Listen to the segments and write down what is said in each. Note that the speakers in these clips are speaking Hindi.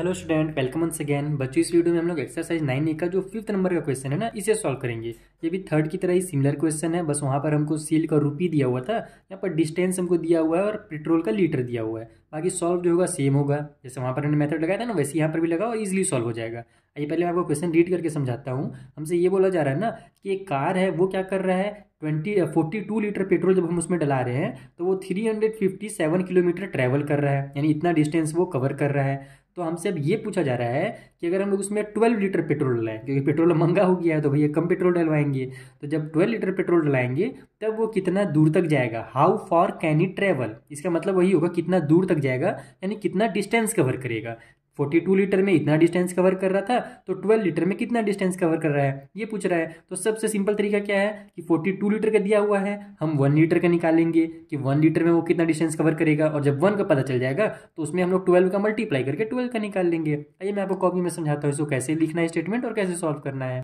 Hello student welcome once again बच्चों, इस वीडियो में हम लोग एक्सरसाइज नाइन ए का जो फिफ्थ नंबर का क्वेश्चन है ना, इसे सॉल्व करेंगे। ये भी थर्ड की तरह ही सिमिलर क्वेश्चन है। बस वहाँ पर हमको सील का रुपी दिया हुआ था। यहाँ पर डिस्टेंस हमको दिया हुआ है और पेट्रोल का लीटर दिया हुआ है। बाकी सॉल्व जो होगा सेम होगा। जैसे वहाँ पर हमने मेथड लगाया था ना, वैसे यहाँ पर भी लगा और इजिली सॉल्व हो जाएगा। आइए पहले मैं आपको क्वेश्चन रीड करके समझाता हूँ। हमसे ये बोला जा रहा है ना कि एक कार है, वो क्या कर रहा है? Twenty forty two litre petrol जब हम उसमें डला रहे हैं तो वो three hundred fifty seven kilometre travel कर रहा है। यानी इतना डिस्टेंस वो कवर कर रहा है। तो हमसे अब ये पूछा जा रहा है कि अगर हम लोग उसमें ट्वेल्व लीटर पेट्रोल डलाएँ, क्योंकि पेट्रोल महँगा हो गया है तो भैया कम पेट्रोल डलवाएँगे। तो जब ट्वेल्व लीटर पेट्रोल डलाएँगे, तब वो कितना दूर तक जाएगा? How far can it travel इसका मतलब वही होगा कितना दूर तक जाएगा, यानी कितना डिस्टेंस कवर करेगा। फोर्टी टू लीटर में इतना डिस्टेंस कवर कर रहा था तो ट्वेल्व लीटर में कितना डिस्टेंस कवर कर रहा है? ये पूछ रहा है। तो सबसे सिंपल तरीका क्या है कि फोर्टी टू लीटर का दिया हुआ है, हम वन लीटर का निकालेंगे कि वन लीटर में वो कितना डिस्टेंस कवर करेगा, और जब वन का पता चल जाएगा तो उसमें हम लोग ट्वेल्व का मल्टीप्लाई करके ट्वेल्व का निकाल लेंगे। आइए मैं आपको कॉपी में समझाता हूँ इसको कैसे लिखना है स्टेटमेंट और कैसे सॉल्व करना है।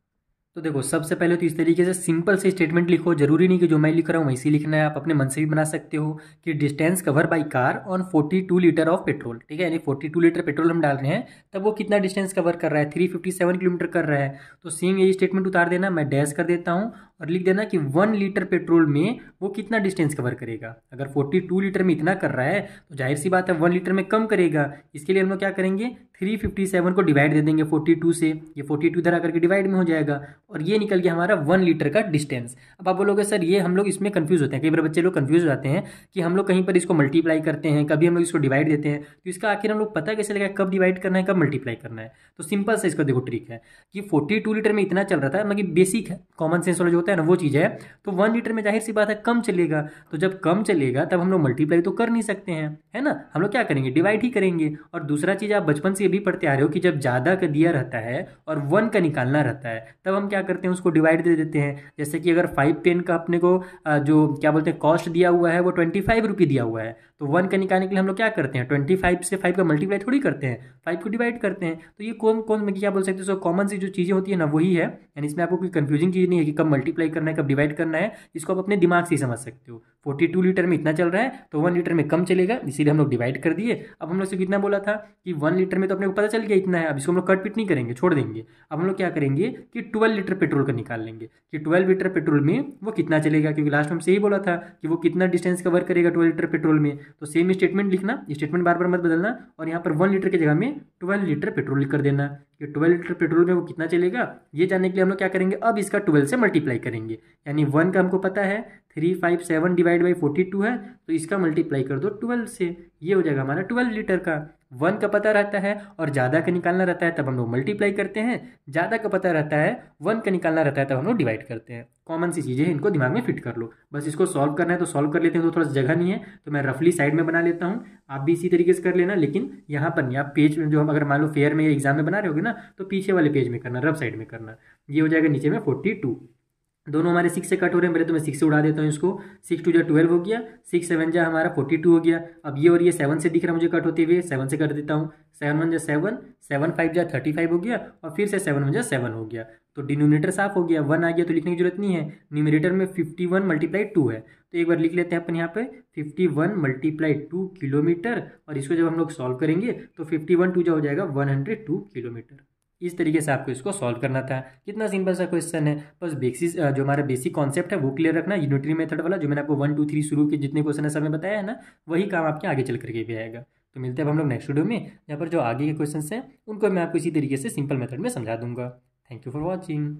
तो देखो, सबसे पहले तो इस तरीके से सिंपल से स्टेटमेंट लिखो, ज़रूरी नहीं कि जो मैं लिख रहा हूँ वैसे ही लिखना है, आप अपने मन से भी बना सकते हो कि distance cover by car on 42 litre of petrol ठीक है? यानी 42 लीटर पेट्रोल हम डाल रहे हैं, तब वो कितना डिस्टेंस कवर कर रहा है? 357 किलोमीटर कर रहा है। तो सेम यही स्टेटमेंट उतार देना, मैं डैश कर देता हूँ और लिख देना कि वन लीटर पेट्रोल में वो कितना डिस्टेंस कवर करेगा। अगर फोर्टी टू लीटर में इतना कर रहा है तो ज़ाहिर सी बात है वन लीटर में कम करेगा। इसके लिए हम लोग क्या करेंगे? थ्री फिफ्टी सेवन को डिवाइड दे देंगे फोर्टी टू से। ये फोर्टी टू इधर आकर के डिवाइड में हो जाएगा और ये निकल गया हमारा वन लीटर का डिस्टेंस। अब आप बोलोगे, सर, ये हम लोग इसमें कन्फ्यूज़ होते हैं। कई बार बच्चे लोग कन्फ्यूज़ हो जाते हैं कि हम लोग कहीं पर इसको मल्टीप्लाई करते हैं, कभी हम लोग इसको डिवाइड देते हैं। तो इसका आखिर हम लोग पता कैसे लगा कब डिवाइड करना है, कब मल्टीप्लाई करना है? तो सिंपल से इसका देखो ट्रिक है कि फोर्टी टू लीटर में इतना चल रहा था मतलब बेसिक है कॉमन सेंस वाला जो होता है ना, वो चीज़ है। तो वन लीटर में ज़ाहिर सी बात है, कम चलेगा। तो जब कम चलेगा, तब हम लोग मल्टीप्लाई तो कर नहीं सकते हैं, है ना? हम लोग क्या करेंगे? डिवाइड ही करेंगे। और दूसरा चीज़, आप बचपन से भी पढ़ते आ रहे हो कि जब ज़्यादा का दिया रहता है और वन का निकालना रहता है, तब हम क्या करते हैं, उसको डिवाइड दे देते हैं। जैसे कि अगर फाइव पेन का अपने को जो क्या बोलते हैं कॉस्ट दिया हुआ है, वो ट्वेंटी फाइव रुपी दिया हुआ है। तो वन का निकालने के लिए हम लोग क्या करते हैं ट्वेंटी फाइव से फाइव का मल्टीप्लाई थोड़ी करते हैं। फाइव को डिवाइड करते हैं। तो ये कौन कौन, मैं क्या बोल सकते हैं कॉमन सी जो चीज़ें होती है ना, वही है। यानी इसमें आपको कोई कंफ्यूजिंग चीज़ नहीं है कि कब मल्टीप्लाई करना है, कब डिवाइड करना है इसको आप अपने दिमाग से ही समझ सकते हो। फोर्टी टू लीटर में इतना चल रहा है तो वन लीटर में कम चलेगा, इसीलिए हम लोग डिवाइड कर दिए। अब हम लोग से कितना बोला था कि वन लीटर में तो अपने को पता चल गया इतना है, अब इसको हम लोग कटपिट नहीं करेंगे, छोड़ देंगे। अब हम लोग क्या करेंगे कि ट्वेल्व लीटर पेट्रोल का निकाल लेंगे, कि ट्वेल्व लीटर पेट्रोल में वो कितना चलेगा, क्योंकि लास्ट में से ही बोला था कि वो कितना डिस्टेंस कवर करेगा ट्वेल्व लीटर पेट्रोल में। तो सेम स्टेटमेंट लिखना स्टेटमेंट बार बार मत बदलना, और यहाँ पर वन लीटर की जगह में ट्वेल्व लीटर पेट्रोल कर देना कि ट्वेल्व लीटर पेट्रोल में वो कितना चलेगा। ये जानने के लिए हम लोग क्या करेंगे, अब इसका ट्वेल्व से मल्टीप्लाई करेंगे। यानी वन का हमको पता है three five seven divide by forty two है तो इसका मल्टीप्लाई कर दो ट्वेल्व से। ये हो जाएगा हमारा ट्वेल्व लीटर का। वन का पता रहता है और ज़्यादा का निकालना रहता है, तब हम लोग मल्टीप्लाई करते हैं। ज़्यादा का पता रहता है, वन का निकालना रहता है, तब हम लोग डिवाइड करते हैं। कॉमन सी चीज़ें इनको दिमाग में फिट कर लो। बस इसको सॉल्व करना है तो सॉल्व कर लेते हैं तो थोड़ा सा जगह नहीं है तो मैं रफली साइड में बना लेता हूँ। आप भी इसी तरीके से कर लेना, लेकिन यहाँ पर नहीं, आप पेज में जो हम अगर मान लो फेयर में या एग्ज़ाम में बना रहे होगे ना तो पीछे वाले पेज में करना, रफ साइड में करना। ये हो जाएगा नीचे में फोर्टी टू। दोनों हमारे सिक्स से कट हो रहे हैं मेरे तो मैं सिक्स से उड़ा देता हूँ इसको। सिक्स टू जो ट्वेल्व हो गया सिक्स सेवन जा हमारा फोर्टी टू हो गया। अब ये और ये सेवन से दिख रहा है मुझे कट होते हुए सेवन से कर देता हूँ। सेवन वन जा सेवन सेवन फाइव जा थर्टी फाइव हो गया और फिर से सेवन वन जा सेवन हो गया। तो डिनोमिनेटर साफ़ हो गया वन आ गया तो लिखने की ज़रूरत नहीं है। न्यूमिनेटर में फिफ्टी वन मल्टीप्लाई टू है। तो एक बार लिख लेते हैं अपन यहाँ पे fifty one multiply two kilometre और इसको जब हम लोग सॉल्व करेंगे तो फिफ्टी वन टू जो हो जाएगा वन हंड्रेड टू किलोमीटर इस तरीके से आपको इसको सॉल्व करना था। कितना सिंपल सा क्वेश्चन है। बस बेसिस जो हमारा बेसिक कॉन्सेप्ट है, वो क्लियर रखना। यूनिटरी मेथड वाला, जो मैंने आपको वन टू थ्री शुरू के जितने क्वेश्चन है, सब बताया है ना, वही काम आपके आगे चल करके भी आएगा। तो मिलते हैं अब हम लोग नेक्स्ट वीडियो में यहाँ पर जो आगे के क्वेश्चन हैं, उनको मैं आपको इसी तरीके से सिंपल मेथड में समझा दूँगा। Thank you for watching